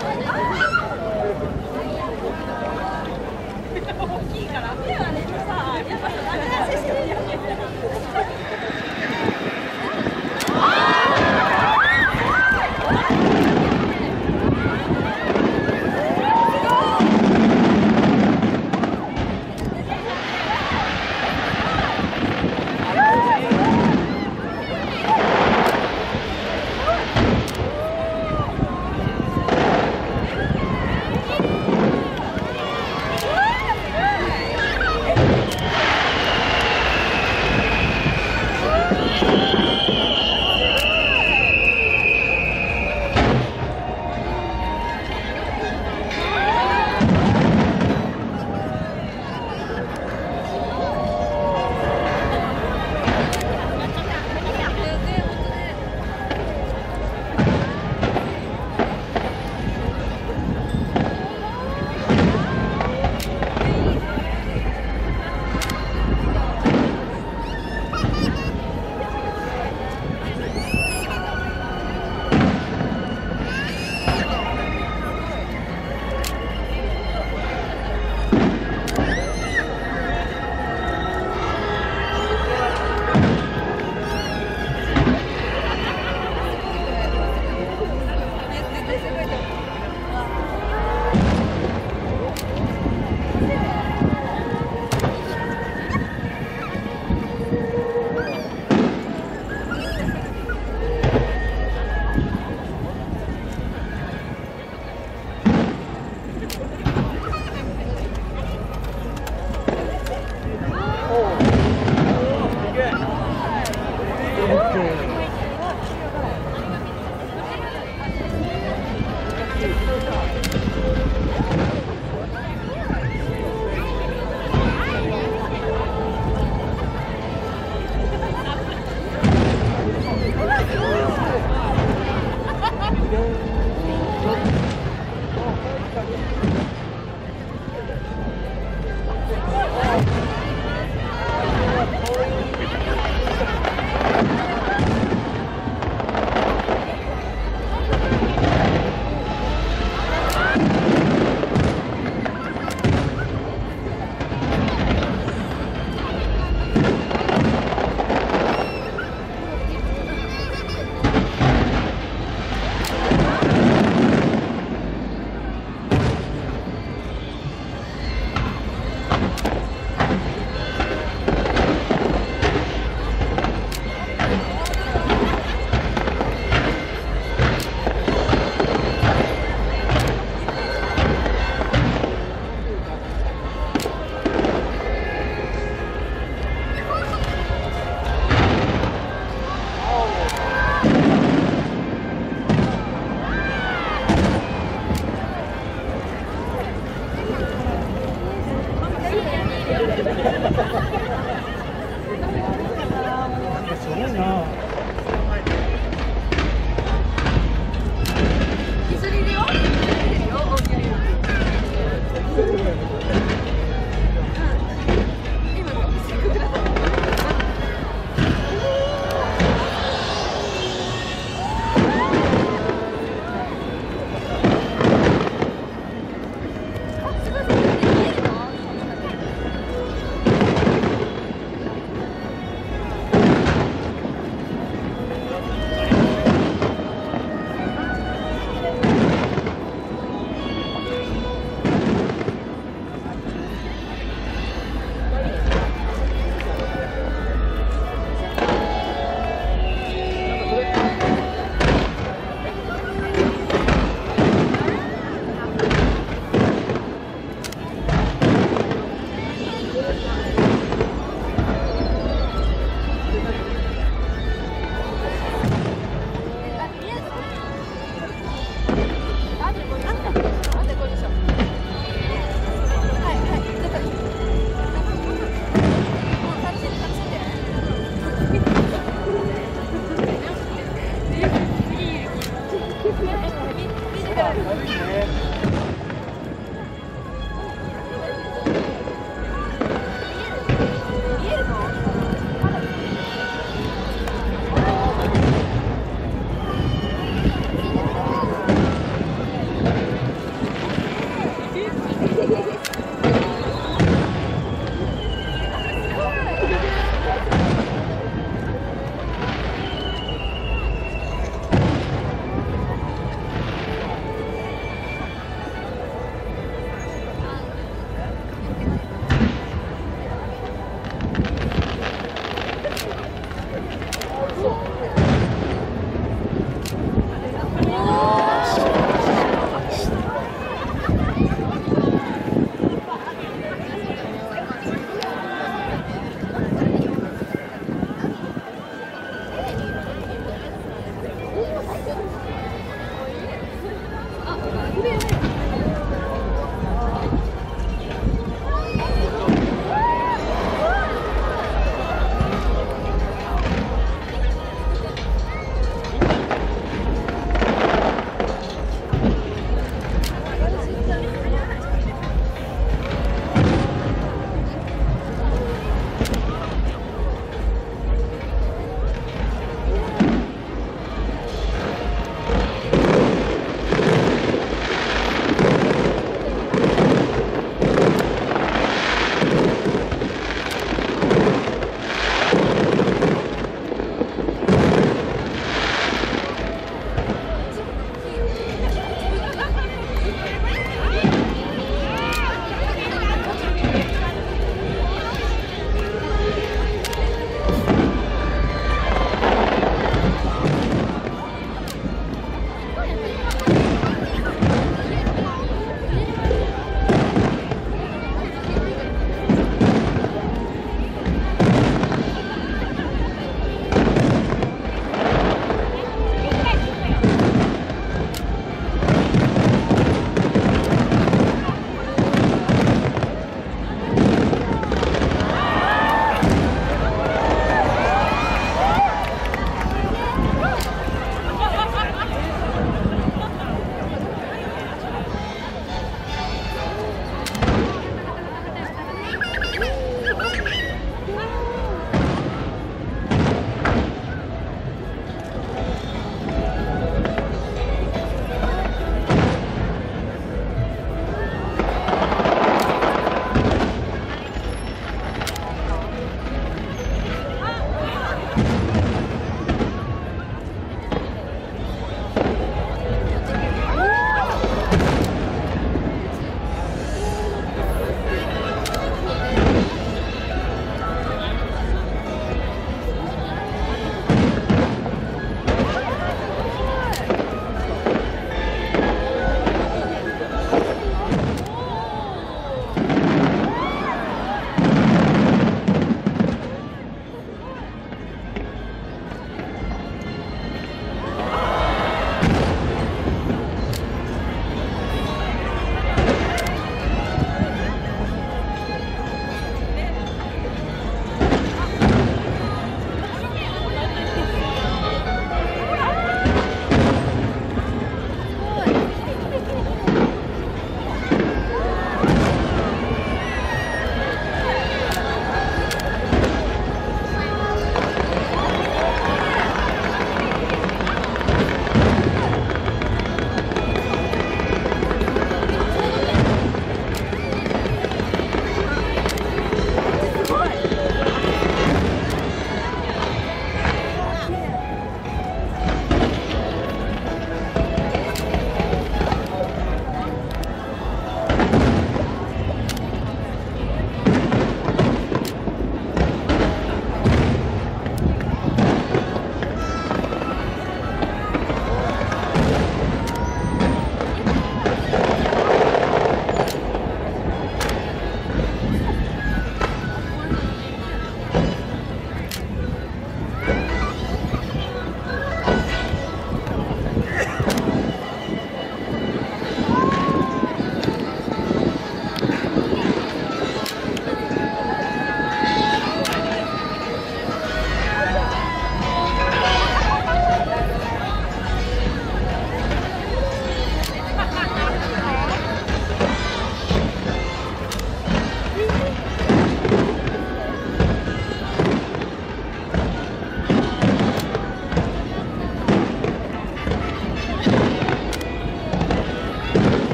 Oh!